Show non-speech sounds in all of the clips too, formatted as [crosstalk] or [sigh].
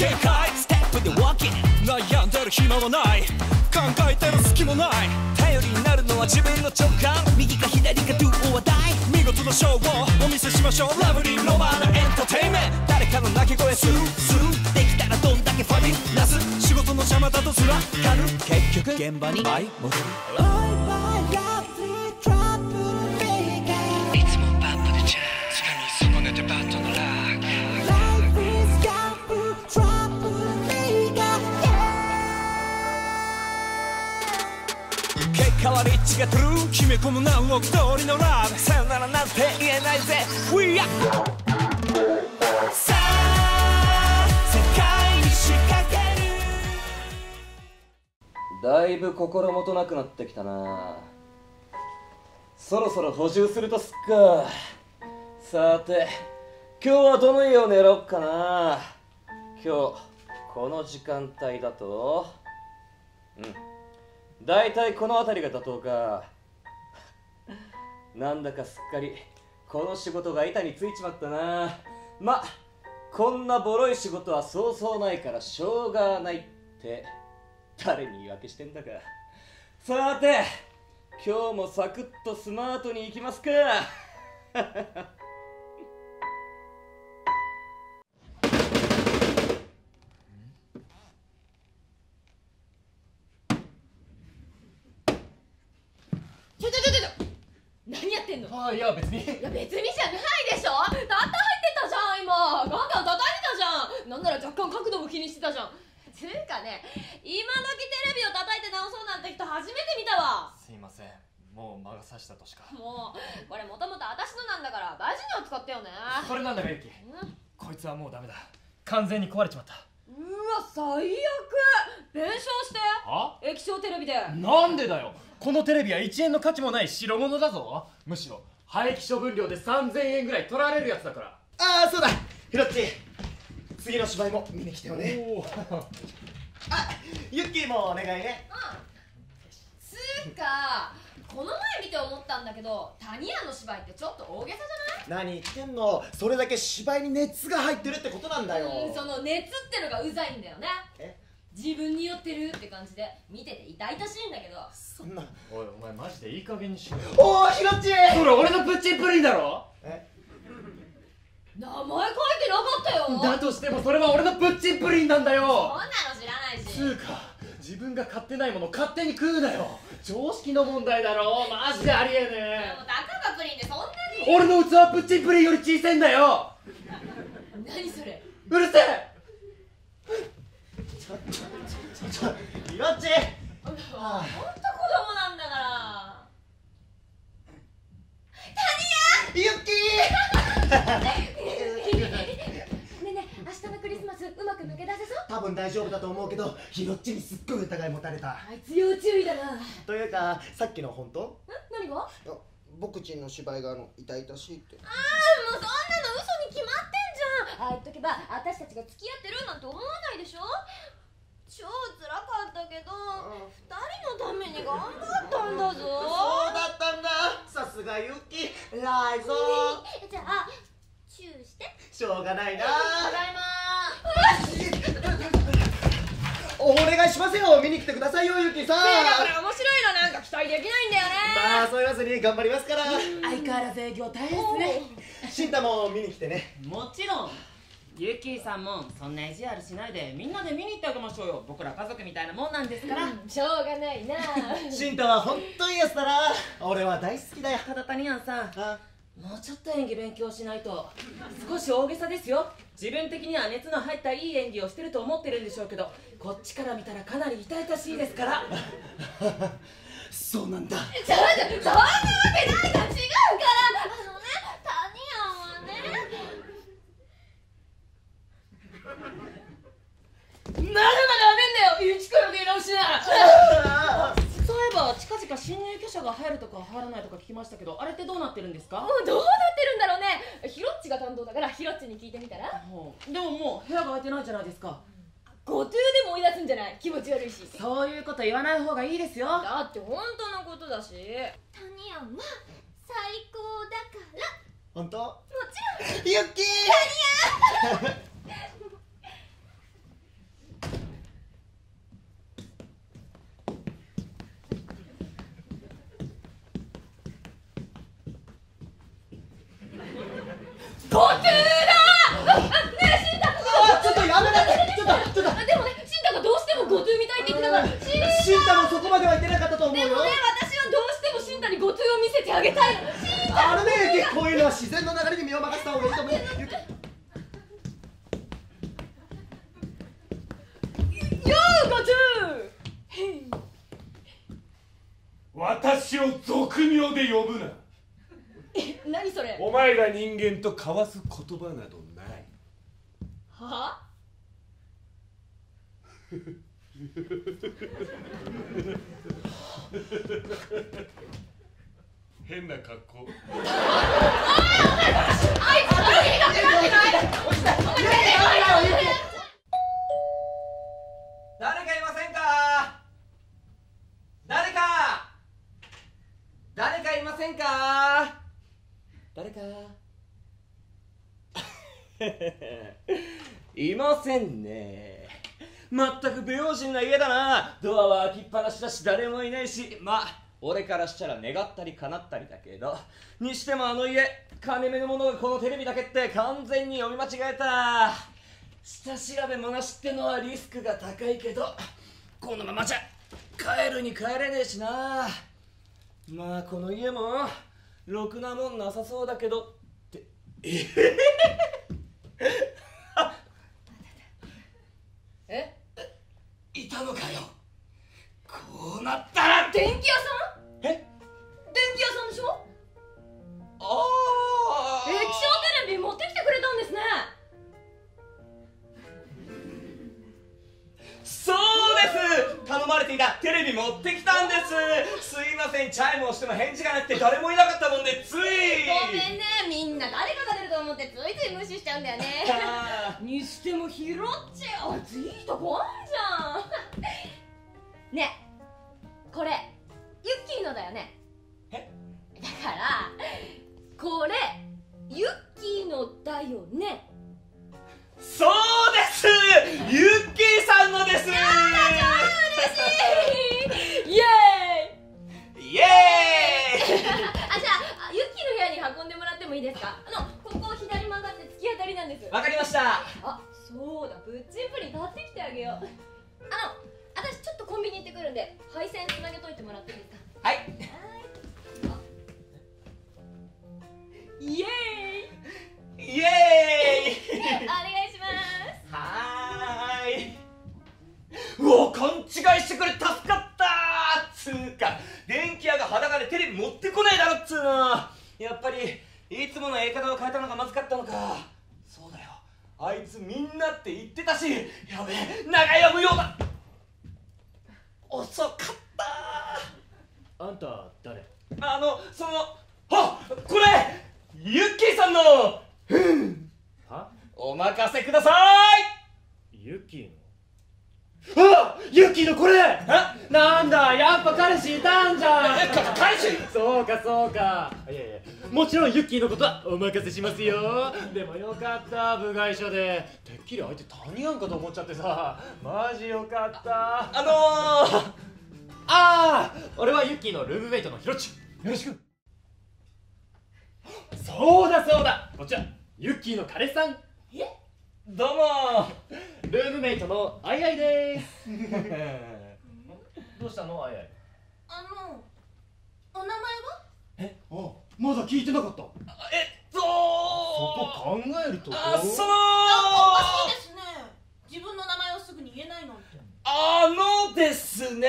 警戒。ステップで walking 悩んでる暇もない。考えてる隙もない。頼りになるのは自分の直感。右か左か Do or die 見事なショーをお見せしましょう。ラブリーロマーなエンターテインメント。誰かの泣き声スースー。できたらどんだけファミラス仕事の邪魔だとすら。かる結局現場に舞い戻る。結果はリッチがトゥルー決め込む何億通りのラブ。さよならなんて言えないぜ。We are さあ世界に仕掛ける。だいぶ心もとなくなってきたな。そろそろ補充するとすっか。さて今日はどの家を狙おうかな。今日この時間帯だと。うん。大体この辺りが妥当か。なんだかすっかりこの仕事が板についちまったな。まこんなボロい仕事はそうそうないからしょうがないって誰に言い訳してんだか。さて今日もサクッとスマートに行きますか。あいや別に。いや別にじゃないでしょ。たった入ってたじゃん今。ガンガン叩いてたじゃん。なんなら若干角度も気にしてたじゃん。つうかね今時テレビを叩いて直そうなんて人初めて見たわ。すいません。もう魔が差したとしか。もうこれもともと私のなんだから大事には使ってよね。それなんだがユキうん。こいつはもうダメだ。完全に壊れちまった。うわ最悪。弁償して。は？液晶テレビで。なんでだよこのテレビは1円の価値もない代物だぞ。むしろ廃棄処分料で3000円ぐらい取られるやつだから。ああそうだ。ヒロッチ次の芝居も見に来てよね。おお [laughs] あユッキーもお願いね。つうかこの前見て思ったんだけど谷屋の芝居ってちょっと大げさじゃない？何言ってんの。それだけ芝居に熱が入ってるってことなんだよ。うんその熱ってのがうざいんだよね。え？自分に酔ってるって感じで見てて痛々しいんだけど。そんな。おいお前マジでいい加減にしろよ。おおヒロッチ！それ俺のプッチンプリンだろ？え？名前書いてなかったよ。だとしてもそれは俺のプッチンプリンなんだそんなよの知らないし。つうか自分が買ってないもの勝手に食うなよ。常識の問題だろ。マジでありえねでえもたかがプリンってそんなに。俺の器はプッチンプリンより小さいんだよ。何それ。うるせえヒロッチほんと子供なんだからユッキーねね明日のクリスマスうまく抜け出せそう多分大丈夫だと思うけどヒロッチにすっごい疑い持たれたあいつ要注意だなというかさっきの本当ん何が僕ちんの芝居があの痛々しいってああもうそんなの嘘に決まってんじゃんああ言っとけば私たちが付き合ってるなんて思わないでしょ超辛かったけど二人のために頑張ったんだぞ。そうだったんだ。さすがユッキー偉いぞじゃあチューして。しょうがないな。ただいまお願いしますよ。見に来てくださいよユッキーさん。だから面白いのなんか期待できないんだよね。まあそう言わずに頑張りますから。相変わらず営業大変ですね。シンタも見に来てね。もちろんユッキーさんもそんな意地悪しないでみんなで見に行ってあげましょうよ。僕ら家族みたいなもんなんですから、しょうがないな。[laughs] シンタは本当いいやつだな。俺は大好きだよただ谷庵さん。あ。もうちょっと演技勉強しないと少し大げさですよ。自分的には熱の入ったいい演技をしてると思ってるんでしょうけどこっちから見たらかなり痛々しいですから。[laughs] そうなんだ。ちょちょそんなわけないじゃん違うからあのね谷庵はねまだまだわかんだよ。一から出直しなそういえば近々新入居者が入るとか入らないとか聞きましたけどあれってどうなってるんですか？もうどうなってるんだろうね。ヒロッチが担当だからヒロッチに聞いてみたら。でももう部屋が空いてないじゃないですか。ごとでも追い出すんじゃない？気持ち悪いし。そういうこと言わない方がいいですよ。だって本当のことだし。谷庵は最高だから。本当？もちろん。ユッキーシンタもそこまでは言ってなかったと思うよ。でもね私はどうしてもシンタにごつを見せてあげたいあのねこういうのは自然の流れに身を任せた方がいいと思う。ようごつ [laughs] 私を俗名で呼ぶな。え何それ？お前ら人間と交わす言葉などない。は変な格好。誰かいませんか？誰か？誰かいませんか？誰か？[laughs] いませんねまったく不用心な家だな。ドアは開きっぱなしだし誰もいないし。まあ俺からしたら願ったり叶ったりだけど。にしてもあの家金目のものがこのテレビだけって完全に読み間違えた。下調べもなしってのはリスクが高いけどこのままじゃ帰るに帰れねえしな。まあこの家もろくなもんなさそうだけどって。ええいたのかよこうなったら電気屋さん？え？電気屋さんでしょ？あ液晶テレビ持ってきてくれたんですね。そうです。頼まれていたテレビ持ってきたんです。すいません。チャイムをしても返事がなくて誰もいなかったもんでつい。ごめんね。みんな誰かが出ると思ってついつい無視しちゃうんだよね。あにしてもヒロッチあいついいとこあんじゃん。ね。えこれユッキーのだよね。え？だからこれユッキーのだよね。そうです！ユッキーさんのです！嬉しい！イエーイ！イエーイ！あじゃあユッキーの部屋に運んでもらってもいいですか？あのここ左曲がって突き当たりなんです。わかりました。あそうだ。プッチンプリン買ってきてあげよう。あの行ってくるんで配線つなげといてもらっていいですか？はい。イエーイ。イエーイ。お願いします。はーい。うお勘違いしてくれ助かったつうか。電気屋が裸でテレビ持ってこないだろっつうの。やっぱりいつものやり方を変えたのがまずかったのか。そうだよ。あいつみんなって言ってたしやべえ長屋無用だ遅かったあんた誰？あのそのあこれユッキーさんの。は？お任せください。ユッキーの？あユッキーのこれ。あなんだやっぱ彼氏いたんじゃん。彼氏？そうかそうか。いやいやもちろんユッキーのことはお任せしますよ。でもよかった部外者で。てっきり相手谷やんかと思っちゃってさ。マジよかった。あのー、ああ俺はユッキーのルームメイトのヒロチ。よろしく。そうだそうだ。こっちはユッキーの彼氏さん。どうも。ルームメイトのアイアイです。[laughs] どうしたのアイアイ？あのお名前は？あまだ聞いてなかった。えっとそこ考えるとあそのおかしいですね。自分の名前をすぐに言えないなんて。あのですね。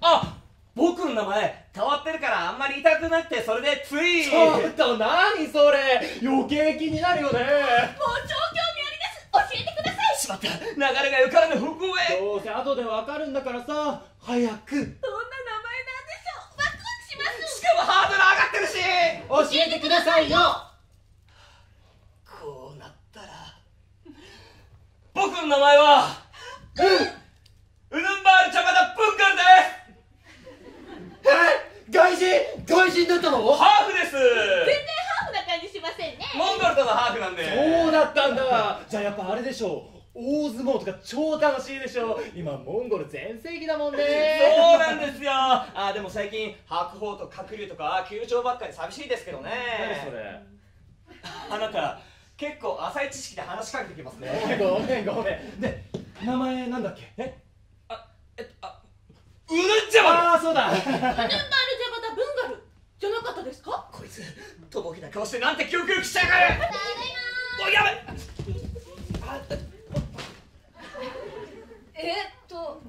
あ僕の名前変わってるからあんまり言いたくなくてそれでついちょっと何それ？余計気になるよね。もう超興味ありです。教えてください。しまった。流れがよからぬ方向へ。どうせ後でわかるんだからさ早くどんな名前なんでしょうワクワクしますしかもハードル上がってるし教えてくださいよ。こうなったら僕の名前はウルンバールチャカダプンカルです。え外人外人だったの？ハーフです。全然ハーフな感じしませんね。モンゴルとのハーフなんで。そうだったんだ。じゃあやっぱあれでしょう大相撲とか超楽しいでしょ。今モンゴル全盛期だもんね。そうなんですよ。あでも最近白鵬と鶴竜とか球場ばっかり寂しいですけどね。何それ。あなた結構浅い知識で話しかけてきますね。ごめんごめんで名前なんだっけ？え？あえっとあうぬんじゃまああそうだ。ウヌンバールジャガタブンガルじゃなかったですか？こいつとぼけた顔してなんて記憶力しちゃがるおいやべえーっと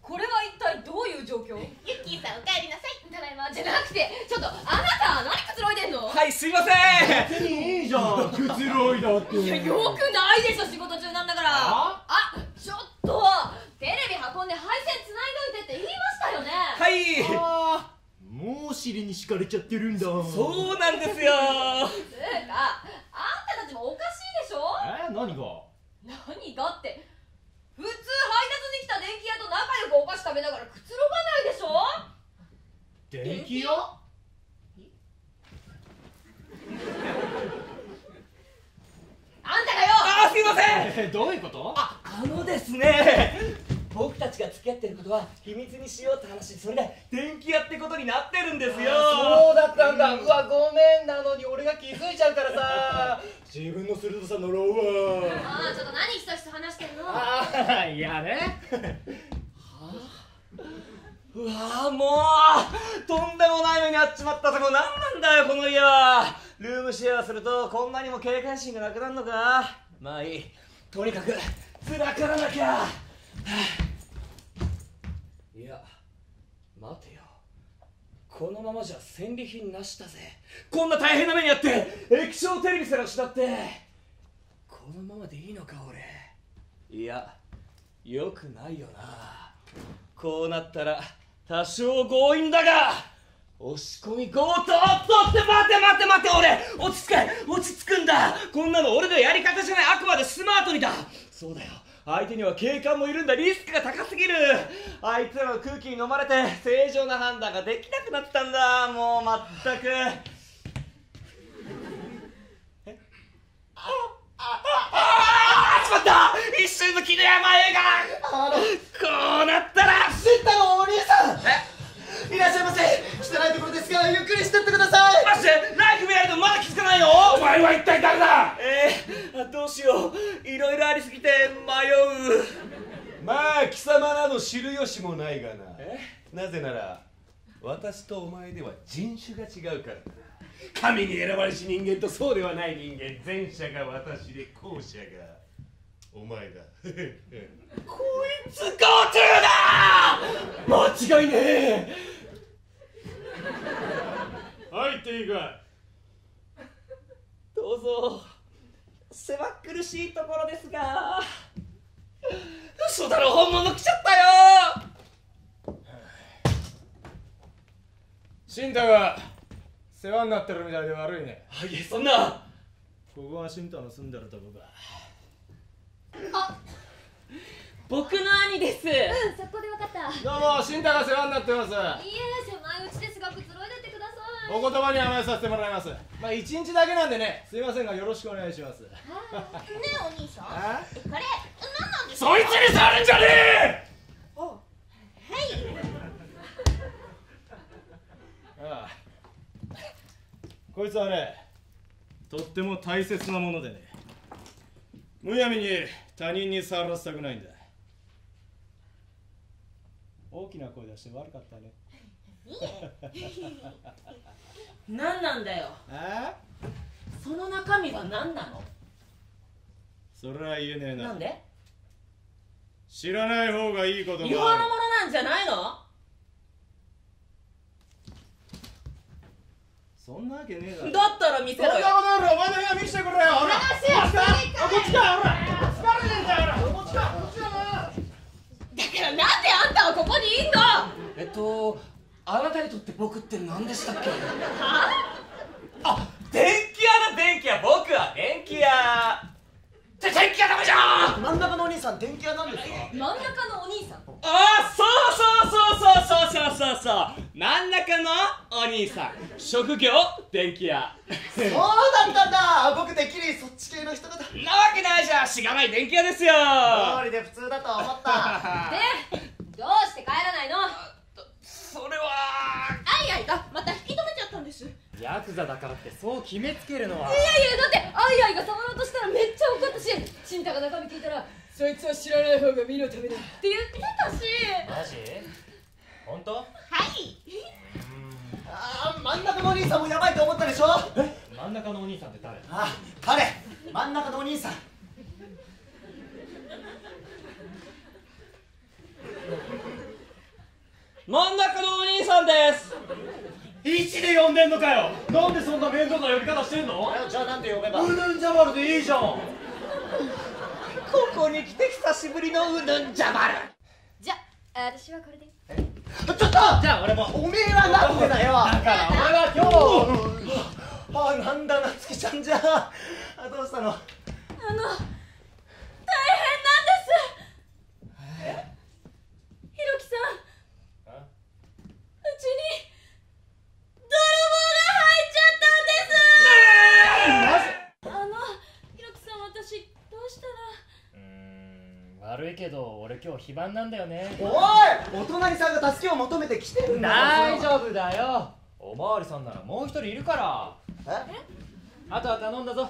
これは一体どういう状況ユッキーさんお帰りなさいただいまじゃなくてちょっとあなた何くつろいでんのはいすいませんいいじゃんくつろいだっていやよくないでしょ仕事中なんだから。あ？あちょっとテレビ運んで配線つないどいてって言いましたよね。はい。もう尻に敷かれちゃってるんだ。そうなんですよ。つうかあんたたちもおかしいでしょ？え何が？何がって。普通配達に来た電気屋と仲良くお菓子食べながらくつろがないでしょ？電気屋？んたがよ！あーすいません。えどういうこと？ああのですね。僕たちが付き合ってることは秘密にしようって話それで電気屋ってことになってるんですよ。そうだったんだ。うわごめんなのに俺が気づいちゃうからさ。[laughs] 自分の鋭さ呪うわ。ああちょっと何ひそひそ話してんの？ああいやね。うわーもう。とんでもない目に遭っちまったとこ何なんだよこの家はルームシェアするとこんなにも警戒心がなくなるのか。まあいい。とにかく辛からなきゃ。はあいや待てよ。このままじゃ戦利品なしだぜ。こんな大変な目にあって液晶テレビすら失って。このままでいいのか俺。いやよくないよな。こうなったら多少強引だが。押し込み強盗っとって待て待て待て俺落ち着け落ち着くんだ。こんなの俺のやり方じゃない。あくまでスマートにだ。そうだよ。相手には警官もいるんだ。リスクが高すぎる。あいつらの空気に飲まれて正常な判断ができなくなったんだ。もうまったく。え？あああしまった一瞬の絹山映画あのこうなったらシンタのお兄さんいらっしゃいませ。汚いところですがゆっくりしてってください。マジでライフ見られてもまだ気づかないの？お前は一体誰だ？えー、どうしよう。いろいろありすぎて迷う。まあ貴様など知る由もないがな。え？なぜなら私とお前では人種が違うからだ神に選ばれし人間とそうではない人間。前者が私で後者が。お前だ。[laughs] こいつ GoTo だ！間違いねえ入っていいかどうぞ。狭苦しいところですが。嘘だろ本物来ちゃったよ。シンタが世話になってるみたいで悪いね。あいえそんな。ここはシンタの住んでるとこか。僕の兄です。うんそこで分かった。いどうもシンタが世話になってます。いえお言葉に甘えさせてもらいます。まあ一日だけなんでねすいませんがよろしくお願いします。ねえお兄さん。これ何なんですかそいつに触るんじゃねえ！ああ。こいつはねとっても大切なものでね。むやみに他人に触らせたくないんだ。大きな声出して悪かったね何なんだよ。ああその中身は何なの？それは言えねえな。なんで？知らない方がいいこともある違法なものなんじゃないの？そんなわけねえだろ。だったら見せろよ。そんなことよりお前の部屋見せてくれよ。ほら。話はこっちか。あこっちか。ほら。疲れてんだよほらこっちかこっちかなだからなんであんたはここにいんの？えっとあなたにとって僕って何でしたっけ？はあ電気屋だ電気屋。僕は電気屋。って電気屋ダメじゃん！真ん中のお兄さん電気屋なんですか？真ん中のお兄さん。あそうそうそうそうそうそうそうそう。真ん中のお兄さん。職業電気屋。そうだったんだ。僕てっきりそっち系の人だとなわけないじゃん。しがない電気屋ですよ。通りで普通だと思った。でどうして帰らないの？それは。アイアイがまた引き止めちゃったんです。ヤクザだからってそう決めつけるのは。いやいやだってアイアイが触ろうとしたらめっちゃ怒ったしシンタが中身聞いたらそいつは知らない方が身のためだって言ってたし。マジ？本当？はい。あー真ん中のお兄さんもやばいと思ったでしょ？真ん中のお兄さんって誰？あ彼。真ん中のお兄さん真ん中のお兄さんです。一で呼んでんのかよ。なんでそんな面倒な呼び方してんの？じゃあなんて呼べば。ウヌンジャバルでいいじゃん。ここに来て久しぶりのうぬんじゃまる。じゃあ私はこれで。ちょっとじゃあ俺もおめえはなんでだよ。だから俺は今日。あなんだなつきちゃんじゃ。あどうしたの？あの大変なんです。えひろきさんうちに泥棒が入っちゃったんですあのひろきさん私どうしたらうーん悪いけど俺今日非番なんだよね。おい！お隣さんが助けを求めて来てるんだ大丈夫だよ。おまわりさんならもう一人いるから。え？あとは頼んだぞ。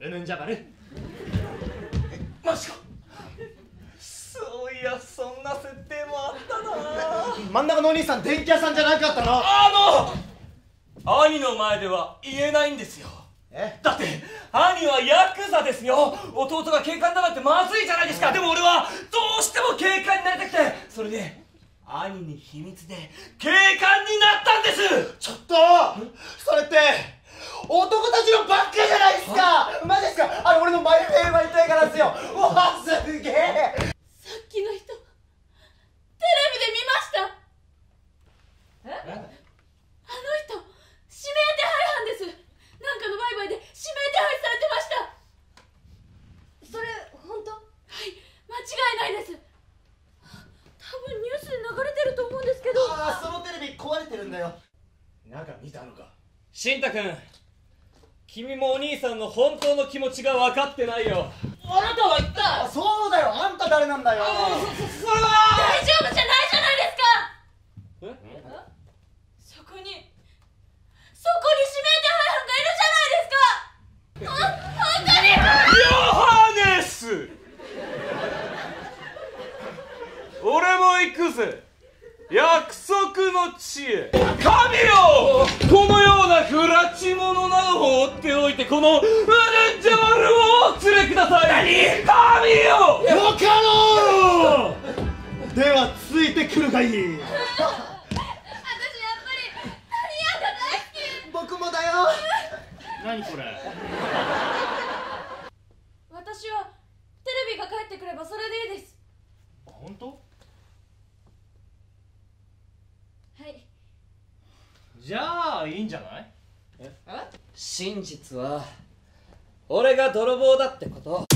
ウヌンジャバルマジか。そういやそんな設定もあったな。真ん中のお兄さん電気屋さんじゃなかったの。あの兄の前では言えないんですよ。え？だって兄はヤクザですよ。弟が警官だなんてまずいじゃないですか。でも俺はどうしても警官になりたくて。それで兄に秘密で警官になったんです。ちょっとそれって男たちのばっかじゃないですか。マジですか？あれ俺のマイフェイバリット映画なんですよ。うわすげえ。さっきの人テレビで見ました。え？あの人指名手配犯です。なんかの売買で指名手配されてましたそれ本当はい間違いないです。多分ニュースで流れてると思うんですけど。ああそのテレビ壊れてるんだよ。中見たのか。慎太君君もお兄さんの本当の気持ちが分かってないよ。あなたは言ったあそうだよ。あんた誰なんだよ。それは大丈夫じゃないじゃないですか。そこにそこに指名手配犯がいるじゃないですかあ本当にヨハネス俺も行くぜ。約束の地へ。神よ。このような不埒者などを追っておいてこのウヌンジャマルをお連れください。神よ。よかろう。ではついてくるがいい。私やっぱりタリアンが大好き。僕もだよ。何これ。私はテレビが帰ってくればそれでいいです。本当はいじゃあいいんじゃない？真実は俺が泥棒だってこと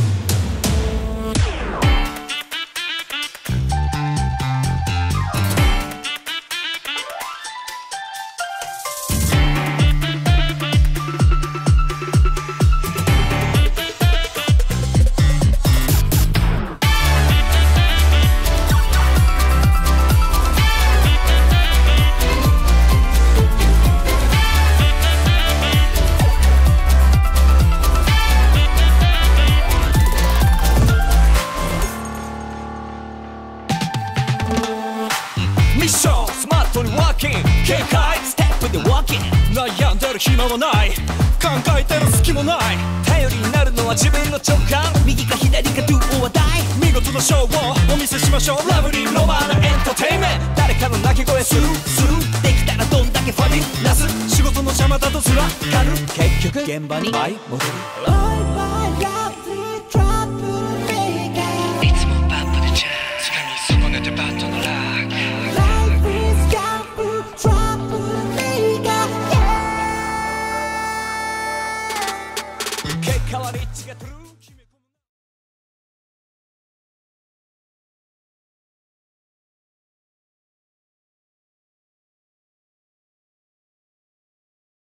のショーをお見せしましょう。ラブリーロマーなエンターテインメント。誰かの泣き声スルースルー。できたらどんだけファビュラス仕事の邪魔だとすらかる結局現場に舞い戻る。